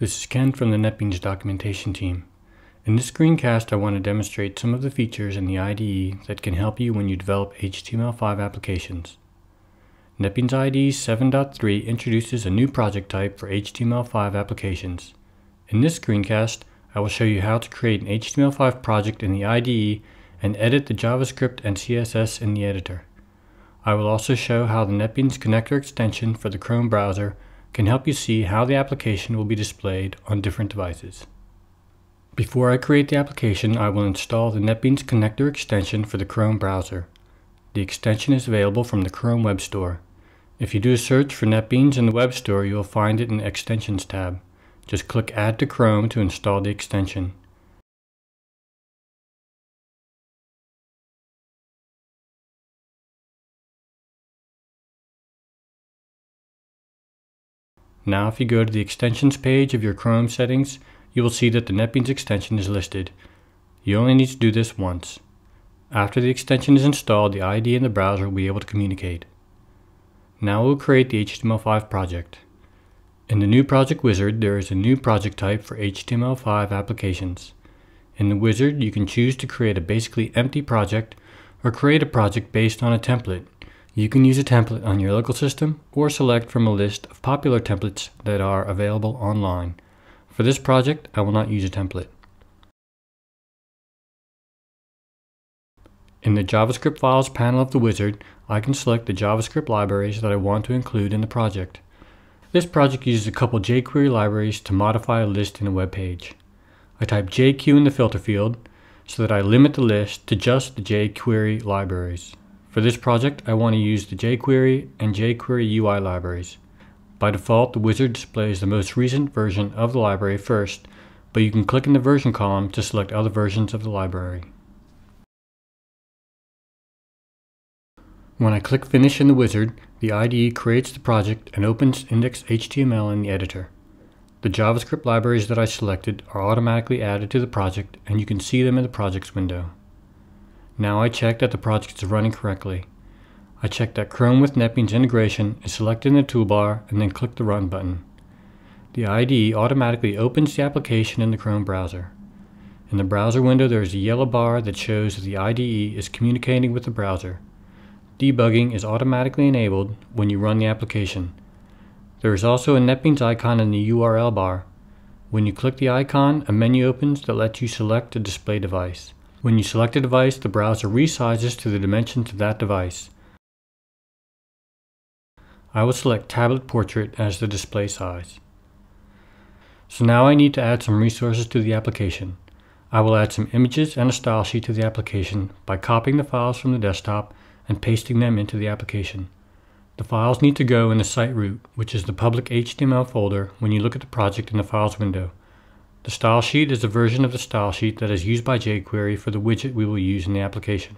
This is Ken from the NetBeans documentation team. In this screencast I want to demonstrate some of the features in the IDE that can help you when you develop HTML5 applications. NetBeans IDE 7.3 introduces a new project type for HTML5 applications. In this screencast I will show you how to create an HTML5 project in the IDE and edit the JavaScript and CSS in the editor. I will also show how the NetBeans connector extension for the Chrome browser can help you see how the application will be displayed on different devices. Before I create the application, I will install the NetBeans connector extension for the Chrome browser. The extension is available from the Chrome Web Store. If you do a search for NetBeans in the Web Store, you will find it in the Extensions tab. Just click Add to Chrome to install the extension. Now if you go to the extensions page of your Chrome settings, you will see that the NetBeans extension is listed. You only need to do this once. After the extension is installed, the IDE in the browser will be able to communicate. Now we'll create the HTML5 project. In the new project wizard, there is a new project type for HTML5 applications. In the wizard, you can choose to create a basically empty project or create a project based on a template you can use a template on your local system or select from a list of popular templates that are available online. For this project, I will not use a template. In the JavaScript files panel of the wizard, I can select the JavaScript libraries that I want to include in the project. This project uses a couple jQuery libraries to modify a list in a web page. I type JQ in the filter field so that I limit the list to just the jQuery libraries. For this project, I want to use the jQuery and jQuery UI libraries. By default, the wizard displays the most recent version of the library first, but you can click in the version column to select other versions of the library. When I click Finish in the wizard, the IDE creates the project and opens index.html in the editor. The JavaScript libraries that I selected are automatically added to the project and you can see them in the projects window. Now I check that the project is running correctly. I check that Chrome with NetBeans integration is selected in the toolbar and then click the Run button. The IDE automatically opens the application in the Chrome browser. In the browser window there is a yellow bar that shows that the IDE is communicating with the browser. Debugging is automatically enabled when you run the application. There is also a NetBeans icon in the URL bar. When you click the icon, a menu opens that lets you select a display device. When you select a device, the browser resizes to the dimensions of that device. I will select Tablet Portrait as the display size. So now I need to add some resources to the application. I will add some images and a style sheet to the application by copying the files from the desktop and pasting them into the application. The files need to go in the site root, which is the public HTML folder when you look at the project in the Files window. The style sheet is a version of the style sheet that is used by jQuery for the widget we will use in the application.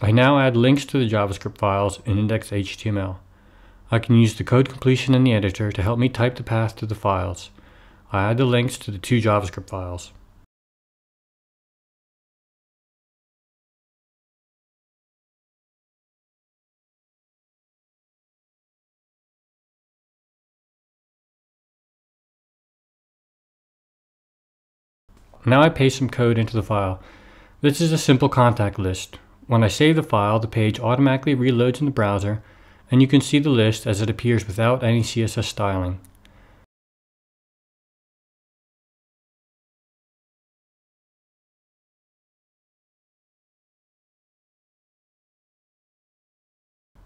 I now add links to the JavaScript files in index.html. I can use the code completion in the editor to help me type the path to the files. I add the links to the two JavaScript files. Now I paste some code into the file. This is a simple contact list when I save the file, the page automatically reloads in the browser, and you can see the list as it appears without any CSS styling.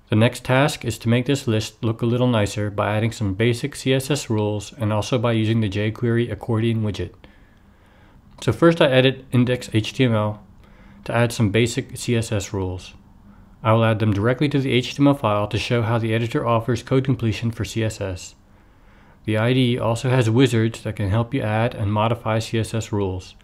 The next task is to make this list look a little nicer by adding some basic CSS rules and also by using the jQuery accordion widget. So first I edit index.html to add some basic CSS rules. I will add them directly to the HTML file to show how the editor offers code completion for CSS. The IDE also has wizards that can help you add and modify CSS rules.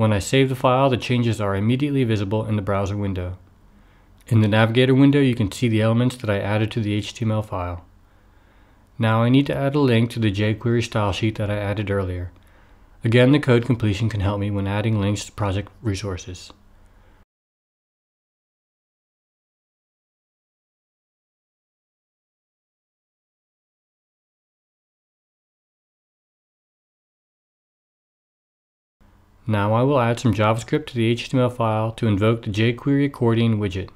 When I save the file, the changes are immediately visible in the browser window. In the Navigator window, you can see the elements that I added to the HTML file. Now I need to add a link to the jQuery style sheet that I added earlier. Again, the code completion can help me when adding links to project resources. Now I will add some JavaScript to the HTML file to invoke the jQuery accordion widget.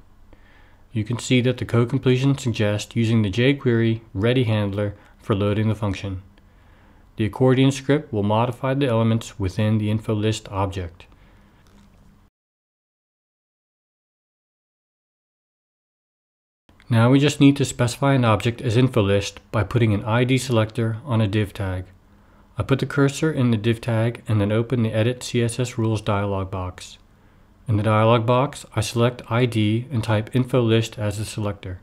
You can see that the code completion suggests using the jQuery ready handler for loading the function. The accordion script will modify the elements within the info list object. Now we just need to specify an object as info list by putting an ID selector on a div tag. I put the cursor in the div tag and then open the Edit CSS Rules dialog box. In the dialog box, I select ID and type info list as the selector.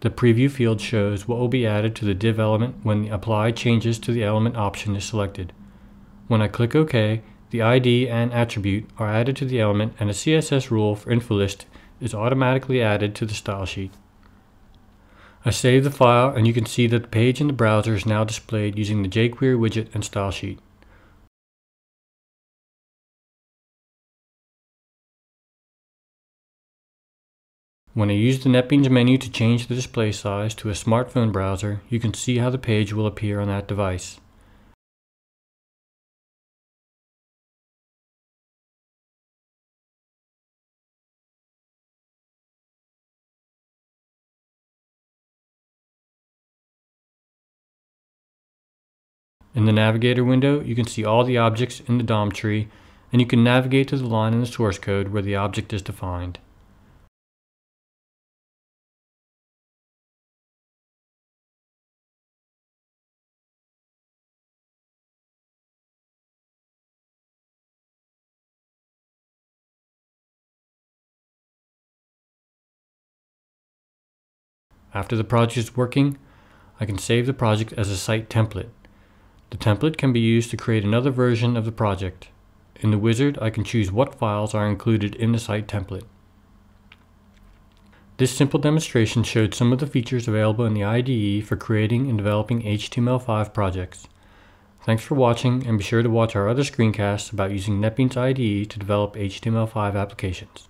The preview field shows what will be added to the div element when the apply changes to the element option is selected. When I click OK, the ID and attribute are added to the element and a CSS rule for info list is automatically added to the style sheet. I save the file and you can see that the page in the browser is now displayed using the jQuery widget and style sheet. When I use the NetBeans menu to change the display size to a smartphone browser, you can see how the page will appear on that device. In the Navigator window, you can see all the objects in the DOM tree, and you can navigate to the line in the source code where the object is defined. After the project is working, I can save the project as a site template. The template can be used to create another version of the project. In the wizard, I can choose what files are included in the site template. This simple demonstration showed some of the features available in the IDE for creating and developing HTML5 projects. Thanks for watching and be sure to watch our other screencasts about using NetBeans IDE to develop HTML5 applications.